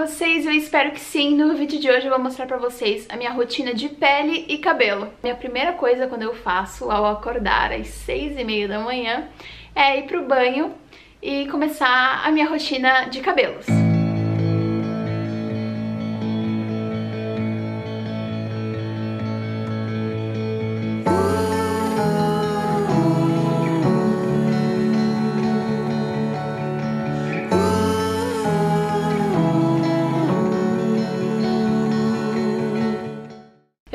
vocês? Eu espero que sim. No vídeo de hoje eu vou mostrar pra vocês a minha rotina de pele e cabelo. Minha primeira coisa quando eu faço ao acordar às seis e meia da manhã é ir pro banho e começar a minha rotina de cabelos.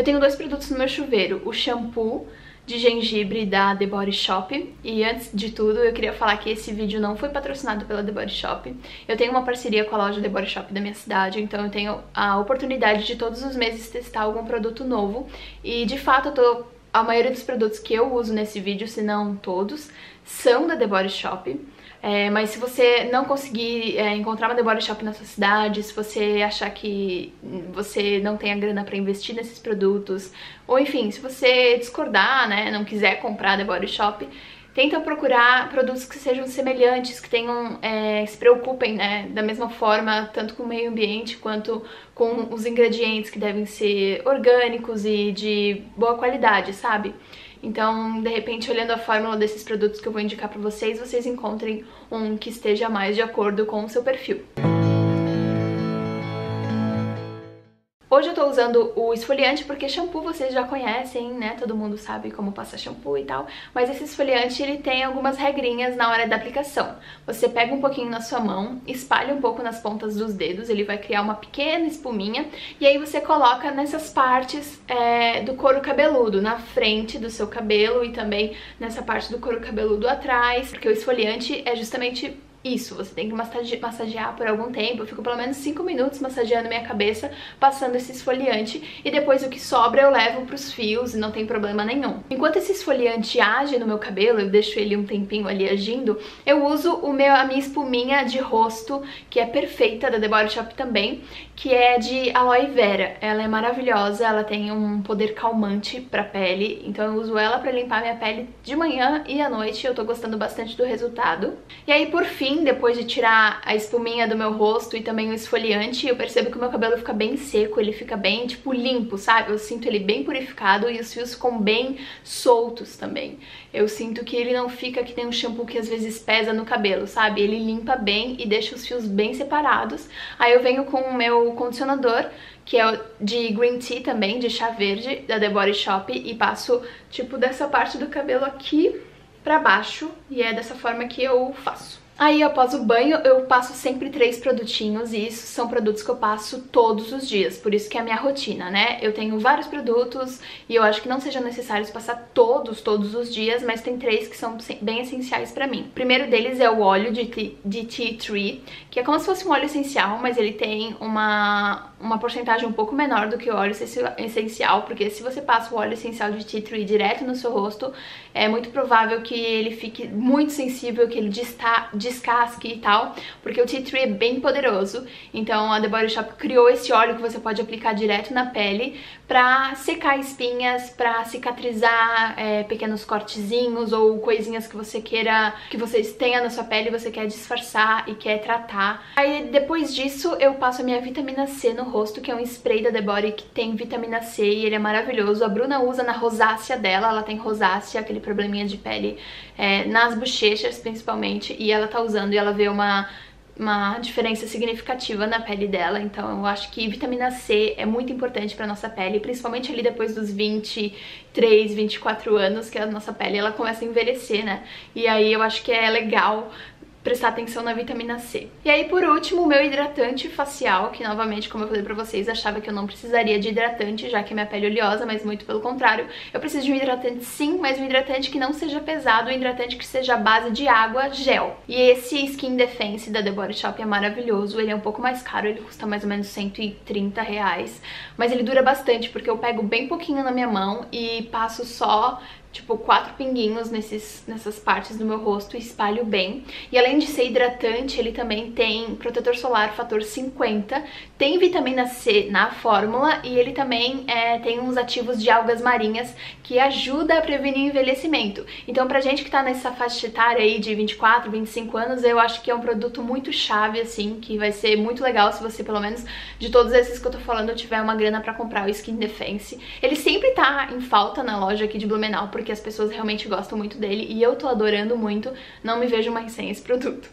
Tenho dois produtos no meu chuveiro, o shampoo de gengibre da The Body Shop. E antes de tudo, eu queria falar que esse vídeo não foi patrocinado pela The Body Shop. Eu tenho uma parceria com a loja The Body Shop da minha cidade, então eu tenho a oportunidade de todos os meses testar algum produto novo. E de fato, eu tô a maioria dos produtos que eu uso nesse vídeo, se não todos, são da The Body Shop. É, mas se você não conseguir é, encontrar uma The Body Shop na sua cidade, se você achar que você não tem a grana para investir nesses produtos, ou enfim, se você discordar, né, não quiser comprar The Body Shop, tenta procurar produtos que sejam semelhantes, que tenham, é, se preocupem, né, da mesma forma, tanto com o meio ambiente quanto com os ingredientes que devem ser orgânicos e de boa qualidade, sabe? Então, de repente, olhando a fórmula desses produtos que eu vou indicar pra vocês, vocês encontrem um que esteja mais de acordo com o seu perfil. Hoje eu tô usando o esfoliante porque shampoo vocês já conhecem, né? Todo mundo sabe como passar shampoo e tal. Mas esse esfoliante, ele tem algumas regrinhas na hora da aplicação. Você pega um pouquinho na sua mão, espalha um pouco nas pontas dos dedos, ele vai criar uma pequena espuminha. E aí você coloca nessas partes é, do couro cabeludo, na frente do seu cabelo e também nessa parte do couro cabeludo atrás. Porque o esfoliante é justamente isso, você tem que massagear por algum tempo. Eu fico pelo menos 5 minutos massageando minha cabeça, passando esse esfoliante e depois o que sobra eu levo pros fios e não tem problema nenhum. Enquanto esse esfoliante age no meu cabelo, eu deixo ele um tempinho ali agindo, eu uso o meu, a minha espuminha de rosto, que é perfeita, da The Body Shop também, que é de aloe vera. Ela é maravilhosa, ela tem um poder calmante pra pele, então eu uso ela pra limpar minha pele de manhã e à noite, eu tô gostando bastante do resultado. E aí, por fim, depois de tirar a espuminha do meu rosto e também o esfoliante, eu percebo que o meu cabelo fica bem seco, ele fica bem, tipo, limpo, sabe? Eu sinto ele bem purificado e os fios ficam bem soltos também. Eu sinto que ele não fica que nem um shampoo que às vezes pesa no cabelo, sabe? Ele limpa bem e deixa os fios bem separados. Aí eu venho com o meu condicionador, que é de green tea também, de chá verde, da The Body Shop, e passo, tipo, dessa parte do cabelo aqui pra baixo, e é dessa forma que eu faço. Aí após o banho eu passo sempre três produtinhos e isso são produtos que eu passo todos os dias, por isso que é a minha rotina, né? Eu tenho vários produtos e eu acho que não seja necessário passar todos, todos os dias, mas tem três que são bem essenciais pra mim. O primeiro deles é o óleo de, de tea tree, que é como se fosse um óleo essencial, mas ele tem uma, uma porcentagem um pouco menor do que o óleo essencial, porque se você passa o óleo essencial de tea tree direto no seu rosto, é muito provável que ele fique muito sensível, que ele descasque e tal, porque o tea tree é bem poderoso. Então a The Body Shop criou esse óleo que você pode aplicar direto na pele pra secar espinhas, pra cicatrizar é, pequenos cortezinhos ou coisinhas que você queira, que vocês tenham na sua pele e você quer disfarçar e quer tratar. Aí depois disso eu passo a minha vitamina C no rosto, que é um spray da The Body que tem vitamina C e ele é maravilhoso. A Bruna usa na rosácea dela, ela tem rosácea, aquele probleminha de pele é, nas bochechas principalmente, e ela tá usando e ela vê uma uma diferença significativa na pele dela, então eu acho que vitamina C é muito importante para nossa pele, principalmente ali depois dos 23, 24 anos, que a nossa pele ela começa a envelhecer, né? E aí eu acho que é legal prestar atenção na vitamina C. E aí, por último, o meu hidratante facial, que novamente, como eu falei pra vocês, achava que eu não precisaria de hidratante, já que minha pele é oleosa, mas muito pelo contrário. Eu preciso de um hidratante sim, mas um hidratante que não seja pesado, um hidratante que seja base de água gel. E esse Skin Defense da The Body Shop é maravilhoso, ele é um pouco mais caro, ele custa mais ou menos 130 reais, mas ele dura bastante, porque eu pego bem pouquinho na minha mão e passo só tipo quatro pinguinhos nesses, nessas partes do meu rosto e espalho bem. E além de ser hidratante, ele também tem protetor solar fator 50, tem vitamina C na fórmula e ele também é, tem uns ativos de algas marinhas que ajuda a prevenir envelhecimento. Então pra gente que tá nessa faixa etária aí de 24, 25 anos, eu acho que é um produto muito chave, assim, que vai ser muito legal se você, pelo menos, de todos esses que eu tô falando, tiver uma grana pra comprar o Skin Defense. Ele sempre tá em falta na loja aqui de Blumenau, porque as pessoas realmente gostam muito dele e eu tô adorando muito, não me vejo mais sem esse produto.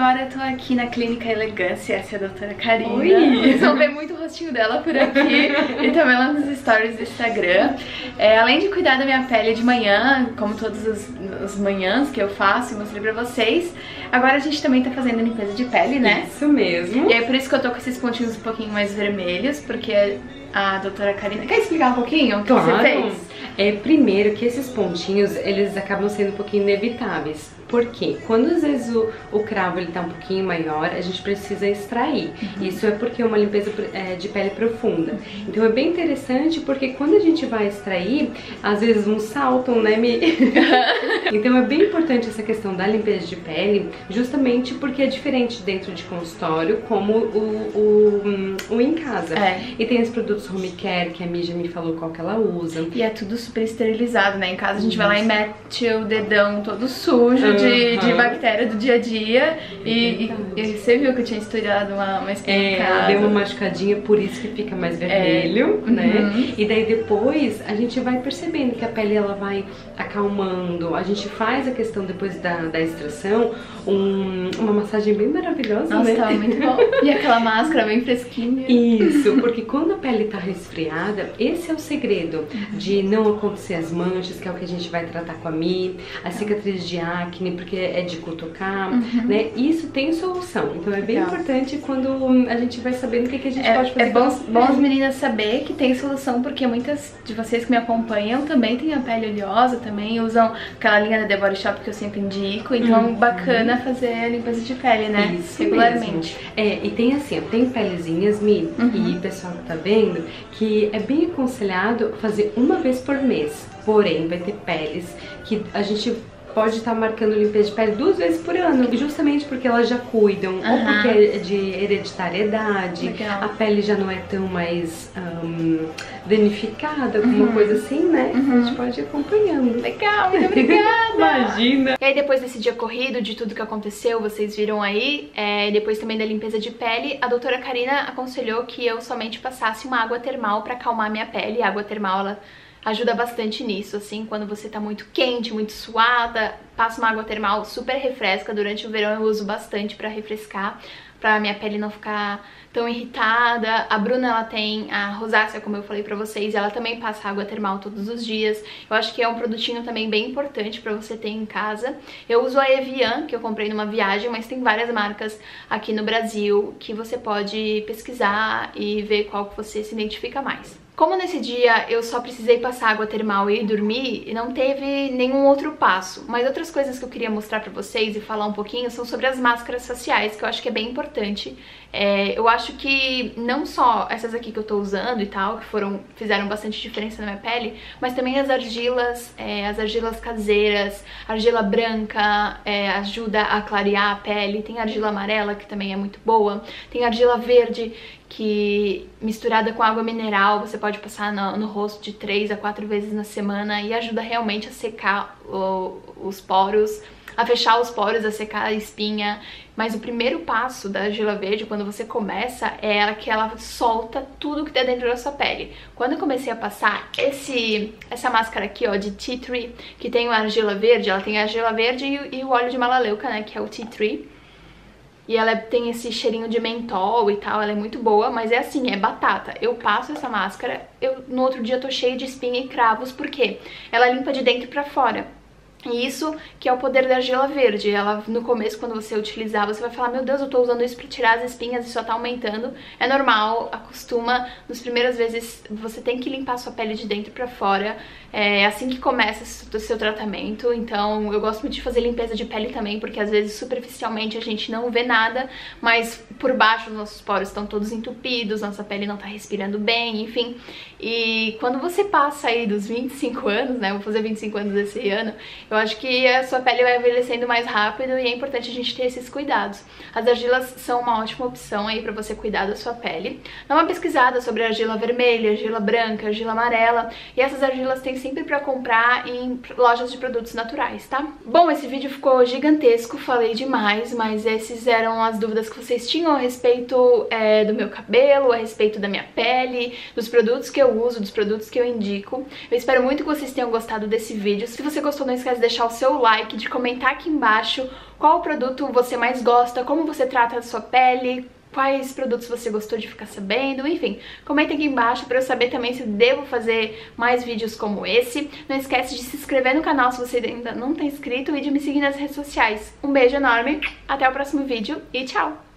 Agora eu tô aqui na Clínica Elegância, essa é a doutora Karina. Oi. Vocês vão ver muito o rostinho dela por aqui e também lá nos stories do Instagram. É, além de cuidar da minha pele de manhã, como todas as, manhãs que eu faço e mostrei pra vocês, agora a gente também tá fazendo limpeza de pele, né? Isso mesmo. E é por isso que eu tô com esses pontinhos um pouquinho mais vermelhos, porque a doutora Karina... Quer explicar um pouquinho o que claro. você fez? É, primeiro que esses pontinhos, eles acabam sendo um pouquinho inevitáveis. Porque quando às vezes o, o cravo ele tá um pouquinho maior, a gente precisa extrair. Uhum. Isso é porque é uma limpeza é, de pele profunda. Então é bem interessante porque quando a gente vai extrair, às vezes uns saltam, né, Mi? então é bem importante essa questão da limpeza de pele, justamente porque é diferente dentro de consultório, como o, o, o em casa. É. E tem os produtos home care, que a Mi já me falou qual que ela usa. E é tudo super esterilizado, né? Em casa a gente Isso. vai lá e mete o dedão todo sujo. Uhum de, de bactéria do dia a dia. E, e, você viu que eu tinha estudado uma, uma é, deu uma machucadinha, por isso que fica mais vermelho, é. né? Uhum. E daí depois a gente vai percebendo que a pele ela vai acalmando. A gente faz a questão depois da, da extração, um, uma massagem bem maravilhosa, Nossa, né? Tá muito bom. E aquela máscara bem fresquinha. Isso, porque quando a pele tá resfriada, esse é o segredo de não acontecer as manchas, que é o que a gente vai tratar com a Mi, a cicatriz de acne, porque é de cutucar, uhum. né? Isso tem solução. Então é bem Legal. importante quando a gente vai sabendo o que, que a gente é, pode fazer. É bom, bom as meninas saber que tem solução, porque muitas de vocês que me acompanham também têm a pele oleosa, também usam aquela linha da The Body Shop que eu sempre indico. Então, uhum. bacana fazer a limpeza de pele, né? Isso Regularmente. Mesmo. É, e tem assim, tem pelezinhas, Mi, uhum. e pessoal que tá vendo, que é bem aconselhado fazer uma vez por mês. Porém, vai ter peles que a gente pode estar tá marcando limpeza de pele duas vezes por ano, justamente porque elas já cuidam, uhum. ou porque é de hereditariedade, Legal. a pele já não é tão mais um, danificada, uhum. uma coisa assim, né? Uhum. A gente pode ir acompanhando. Legal, muito obrigada! Imagina! E aí depois desse dia corrido, de tudo que aconteceu, vocês viram aí, é, depois também da limpeza de pele, a doutora Karina aconselhou que eu somente passasse uma água termal para acalmar minha pele. A água termal, ela ajuda bastante nisso, assim, quando você tá muito quente, muito suada, passa uma água termal super refresca, durante o verão eu uso bastante pra refrescar, pra minha pele não ficar tão irritada. A Bruna, ela tem a rosácea, como eu falei pra vocês, ela também passa água termal todos os dias. Eu acho que é um produtinho também bem importante pra você ter em casa. Eu uso a Evian, que eu comprei numa viagem, mas tem várias marcas aqui no Brasil que você pode pesquisar e ver qual que você se identifica mais. Como nesse dia eu só precisei passar água termal e dormir, não teve nenhum outro passo. Mas outras coisas que eu queria mostrar pra vocês e falar um pouquinho são sobre as máscaras faciais, que eu acho que é bem importante. É, eu acho que não só essas aqui que eu tô usando e tal, que foram fizeram bastante diferença na minha pele, mas também as argilas, é, as argilas caseiras, argila branca é, ajuda a clarear a pele, tem argila amarela que também é muito boa, tem argila verde que misturada com água mineral você pode passar no, no rosto de 3 a 4 vezes na semana e ajuda realmente a secar o, os poros, a fechar os poros, a secar a espinha. Mas o primeiro passo da argila verde, quando você começa, é que ela solta tudo que tá dentro da sua pele. Quando eu comecei a passar esse, essa máscara aqui, ó, de tea tree, que tem a argila verde, ela tem a argila verde e, e o óleo de malaleuca, né, que é o tea tree e ela tem esse cheirinho de mentol e tal, ela é muito boa, mas é assim, é batata. Eu passo essa máscara, eu no outro dia tô cheia de espinha e cravos, porque ela limpa de dentro pra fora. E isso que é o poder da argila verde. Ela, no começo, quando você utilizar, você vai falar, meu Deus, eu tô usando isso pra tirar as espinhas e só tá aumentando. É normal, acostuma. Nos primeiras vezes, você tem que limpar sua pele de dentro pra fora. É assim que começa o seu tratamento. Então, eu gosto muito de fazer limpeza de pele também, porque às vezes, superficialmente, a gente não vê nada, mas por baixo os nossos poros estão todos entupidos, nossa pele não tá respirando bem, enfim. E quando você passa aí dos 25 anos, né, vou fazer 25 anos esse ano, eu acho que a sua pele vai envelhecendo mais rápido e é importante a gente ter esses cuidados. As argilas são uma ótima opção aí pra você cuidar da sua pele. Dá uma pesquisada sobre argila vermelha, argila branca, argila amarela, e essas argilas tem sempre pra comprar em lojas de produtos naturais, tá? Bom, esse vídeo ficou gigantesco, falei demais, mas esses eram as dúvidas que vocês tinham a respeito é, do meu cabelo, a respeito da minha pele, dos produtos que eu uso, dos produtos que eu indico. Eu espero muito que vocês tenham gostado desse vídeo. Se você gostou, não esquece de deixar o seu like, de comentar aqui embaixo qual produto você mais gosta, como você trata a sua pele, quais produtos você gostou de ficar sabendo, enfim, comenta aqui embaixo para eu saber também se devo fazer mais vídeos como esse. Não esquece de se inscrever no canal se você ainda não está inscrito e de me seguir nas redes sociais. Um beijo enorme, até o próximo vídeo e tchau!